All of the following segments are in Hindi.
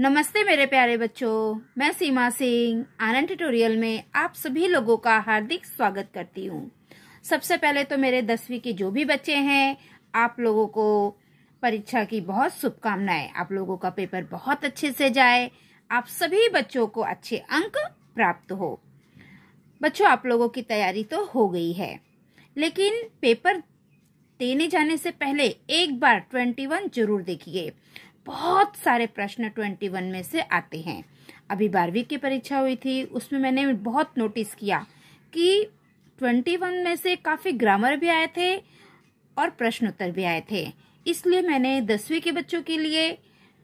नमस्ते मेरे प्यारे बच्चों, मैं सीमा सिंह, आनंद ट्यूटोरियल में आप सभी लोगों का हार्दिक स्वागत करती हूँ। सबसे पहले तो मेरे दसवीं के जो भी बच्चे हैं, आप लोगों को परीक्षा की बहुत शुभकामनाएँ। आप लोगों का पेपर बहुत अच्छे से जाए, आप सभी बच्चों को अच्छे अंक प्राप्त हो। बच्चों, आप लोगों की तैयारी तो हो गई है, लेकिन पेपर देने जाने से पहले एक बार ट्वेंटी वन ज़रूर देखिए। बहुत सारे प्रश्न ट्वेंटी वन में से आते हैं। अभी बारहवीं की परीक्षा हुई थी, उसमें मैंने बहुत नोटिस किया कि ट्वेंटी वन में से काफ़ी ग्रामर भी आए थे और प्रश्नोत्तर भी आए थे। इसलिए मैंने दसवीं के बच्चों के लिए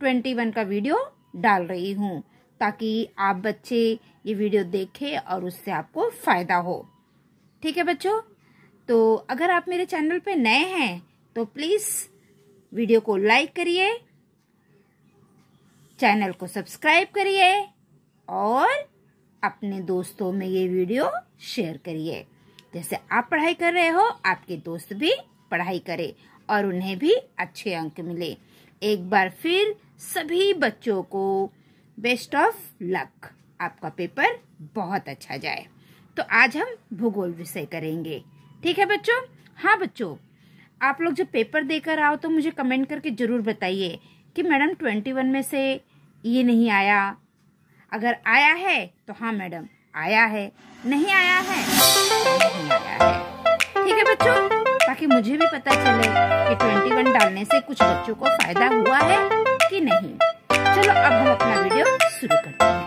ट्वेंटी वन का वीडियो डाल रही हूँ, ताकि आप बच्चे ये वीडियो देखें और उससे आपको फ़ायदा हो। ठीक है बच्चों? तो अगर आप मेरे चैनल पे नए हैं तो प्लीज़ वीडियो को लाइक करिए चैनल को सब्सक्राइब करिए और अपने दोस्तों में ये वीडियो शेयर करिए। जैसे आप पढ़ाई कर रहे हो, आपके दोस्त भी पढ़ाई करे और उन्हें भी अच्छे अंक मिले। एक बार फिर सभी बच्चों को बेस्ट ऑफ़ लक आपका पेपर बहुत अच्छा जाए। तो आज हम भूगोल विषय करेंगे। ठीक है बच्चों? हाँ बच्चों, आप लोग जब पेपर देकर आओ तो मुझे कमेंट करके ज़रूर बताइए कि मैडम ट्वेंटी वन में से ये नहीं आया। अगर आया है तो हाँ मैडम, आया है। नहीं आया है, नहीं आया है। ठीक है बच्चों? ताकि मुझे भी पता चले कि ट्वेंटी वन डालने से कुछ बच्चों को फ़ायदा हुआ है कि नहीं। चलो, अब हम अपना वीडियो शुरू करते हैं।